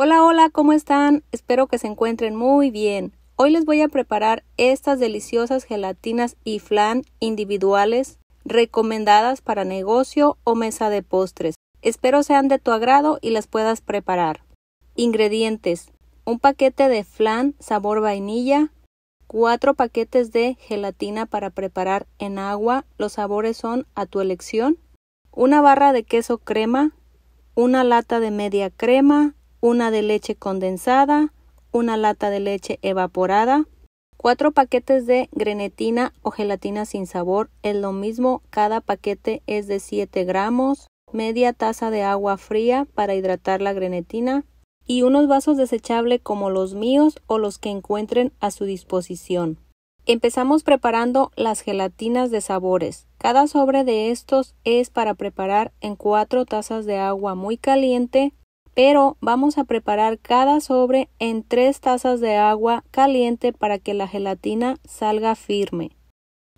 Hola, hola, ¿cómo están? Espero que se encuentren muy bien. Hoy les voy a preparar estas deliciosas gelatinas y flan individuales recomendadas para negocio o mesa de postres. Espero sean de tu agrado y las puedas preparar. Ingredientes: un paquete de flan sabor vainilla, cuatro paquetes de gelatina para preparar en agua, los sabores son a tu elección, una barra de queso crema, una lata de media crema, una de leche condensada, una lata de leche evaporada, cuatro paquetes de grenetina o gelatina sin sabor, es lo mismo, cada paquete es de 7 gramos, media taza de agua fría para hidratar la grenetina y unos vasos desechables como los míos o los que encuentren a su disposición. Empezamos preparando las gelatinas de sabores. Cada sobre de estos es para preparar en cuatro tazas de agua muy caliente pero vamos a preparar cada sobre en tres tazas de agua caliente para que la gelatina salga firme.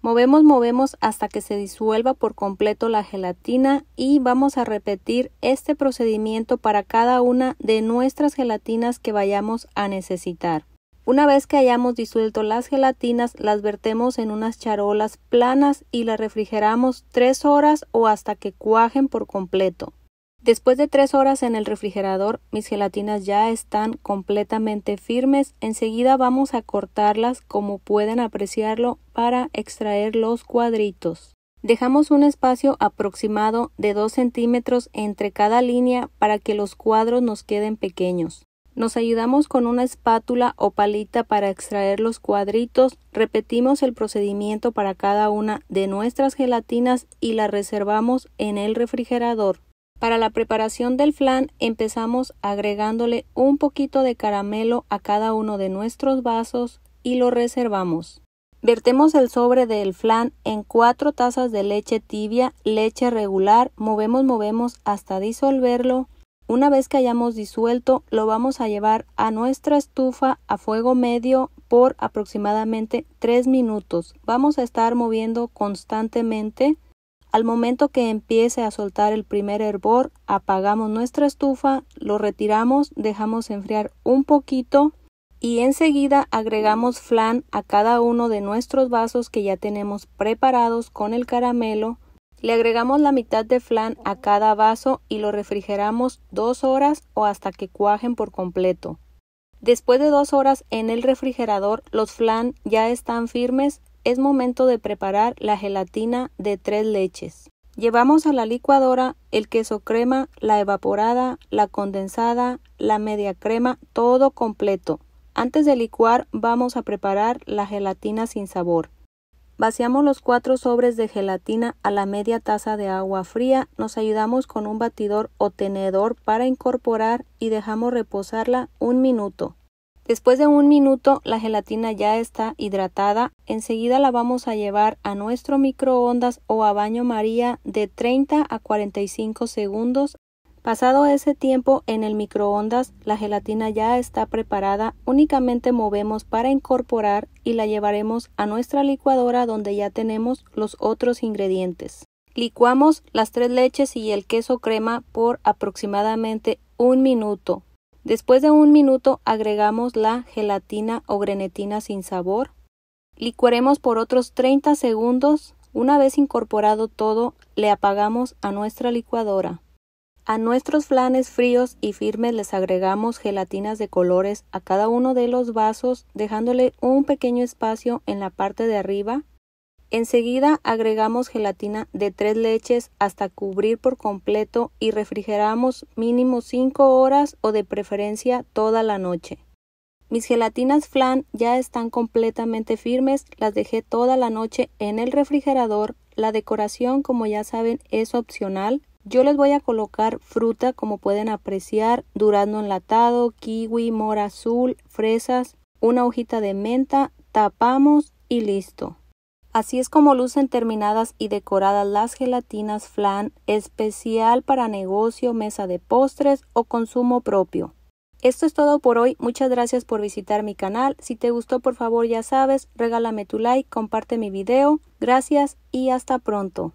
Movemos, movemos hasta que se disuelva por completo la gelatina y vamos a repetir este procedimiento para cada una de nuestras gelatinas que vayamos a necesitar. Una vez que hayamos disuelto las gelatinas, las vertemos en unas charolas planas y las refrigeramos tres horas o hasta que cuajen por completo. Después de tres horas en el refrigerador, mis gelatinas ya están completamente firmes. Enseguida vamos a cortarlas como pueden apreciarlo para extraer los cuadritos. Dejamos un espacio aproximado de 2 centímetros entre cada línea para que los cuadros nos queden pequeños. Nos ayudamos con una espátula o palita para extraer los cuadritos. Repetimos el procedimiento para cada una de nuestras gelatinas y las reservamos en el refrigerador. Para la preparación del flan empezamos agregándole un poquito de caramelo a cada uno de nuestros vasos y lo reservamos. Vertemos el sobre del flan en cuatro tazas de leche tibia, leche regular, movemos, movemos hasta disolverlo. Una vez que hayamos disuelto, lo vamos a llevar a nuestra estufa a fuego medio por aproximadamente 3 minutos. Vamos a estar moviendo constantemente al momento que empiece a soltar el primer hervor, apagamos nuestra estufa, lo retiramos, dejamos enfriar un poquito y enseguida agregamos flan a cada uno de nuestros vasos que ya tenemos preparados con el caramelo. Le agregamos la mitad de flan a cada vaso y lo refrigeramos dos horas o hasta que cuajen por completo. Después de dos horas en el refrigerador, los flan ya están firmes es momento de preparar la gelatina de tres leches. Llevamos a la licuadora el queso crema, la evaporada, la condensada, la media crema, todo completo. Antes de licuar vamos a preparar la gelatina sin sabor. Vaciamos los cuatro sobres de gelatina a la media taza de agua fría, nos ayudamos con un batidor o tenedor para incorporar y dejamos reposarla un minuto. Después de un minuto la gelatina ya está hidratada, enseguida la vamos a llevar a nuestro microondas o a baño María de 30 a 45 segundos. Pasado ese tiempo en el microondas la gelatina ya está preparada, únicamente movemos para incorporar y la llevaremos a nuestra licuadora donde ya tenemos los otros ingredientes. Licuamos las tres leches y el queso crema por aproximadamente un minuto. Después de un minuto agregamos la gelatina o grenetina sin sabor. Licuaremos por otros 30 segundos. Una vez incorporado todo, le apagamos a nuestra licuadora. A nuestros flanes fríos y firmes les agregamos gelatinas de colores a cada uno de los vasos, dejándole un pequeño espacio en la parte de arriba Enseguida agregamos gelatina de tres leches hasta cubrir por completo y refrigeramos mínimo 5 horas o de preferencia toda la noche. Mis gelatinas flan ya están completamente firmes, las dejé toda la noche en el refrigerador. La decoración, como ya saben, es opcional. Yo les voy a colocar fruta, como pueden apreciar, durazno enlatado, kiwi, mora azul, fresas, una hojita de menta, tapamos y listo. Así es como lucen terminadas y decoradas las gelatinas flan especial para negocio, mesa de postres o consumo propio. Esto es todo por hoy. Muchas gracias por visitar mi canal. Si te gustó, por favor, ya sabes, regálame tu like, comparte mi video. Gracias y hasta pronto.